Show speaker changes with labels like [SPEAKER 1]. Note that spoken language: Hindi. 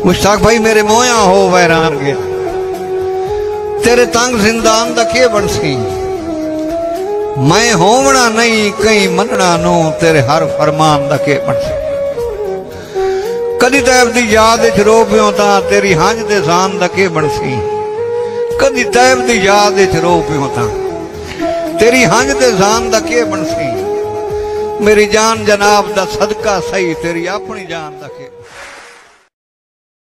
[SPEAKER 1] मुश्ताक भाई, मेरे मोया हो वैरान गया तेरे तंग जिंदान का बन सी? मैं होवना नहीं, कहीं मनना नो, तेरे हर फरमान का बन सी। कदी तैब की याद च रो प्यो ता तेरी हंज के सान का बन सी? कदी तैब की याद च रो प्यो ता तेरी हंज के सान का बन सी? मेरी जान जनाब का सदका सही, तेरी अपनी जान का